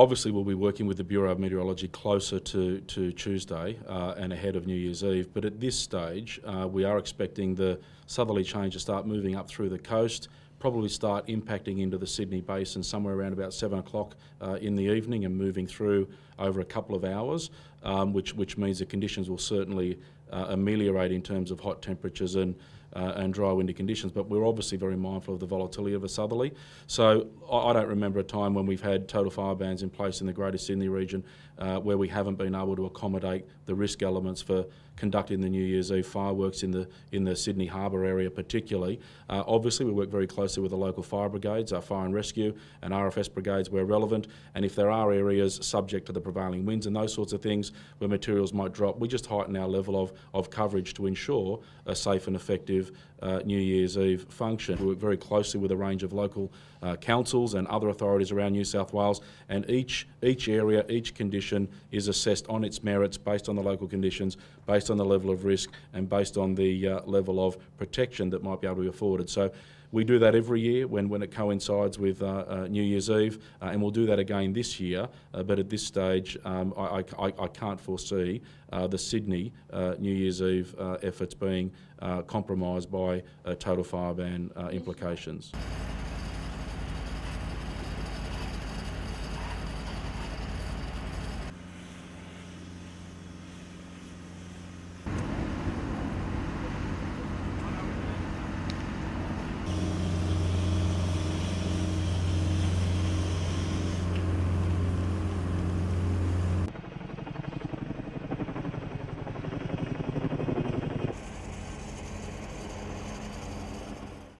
obviously, we'll be working with the Bureau of Meteorology closer to, to Tuesday uh, and ahead of New Year's Eve. But at this stage, uh, we are expecting the southerly change to start moving up through the coast, probably start impacting into the Sydney Basin somewhere around about 7 o'clock uh, in the evening and moving through over a couple of hours, um, which, which means the conditions will certainly uh, ameliorate in terms of hot temperatures and uh, and dry windy conditions, but we're obviously very mindful of the volatility of a southerly. So I, I don't remember a time when we've had total fire bans in place in the Greater Sydney region uh, where we haven't been able to accommodate the risk elements for conducting the New Year's Eve fireworks in the in the Sydney Harbour area particularly. Uh, obviously, we work very closely with the local fire brigades, our fire and rescue and RFS brigades where relevant, and if there are areas subject to the prevailing winds and those sorts of things where materials might drop, we just heighten our level of, of coverage to ensure a safe and effective uh, New Year's Eve function. We work very closely with a range of local uh, councils and other authorities around New South Wales, and each each area, each condition is assessed on its merits based on the local conditions, based on the level of risk, and based on the uh, level of protection that might be able to be afforded. So. We do that every year when, when it coincides with uh, uh, New Year's Eve, uh, and we'll do that again this year. But at this stage, um, I, I, I, can't foresee the Sydney New Year's Eve efforts being compromised by total fire ban implications.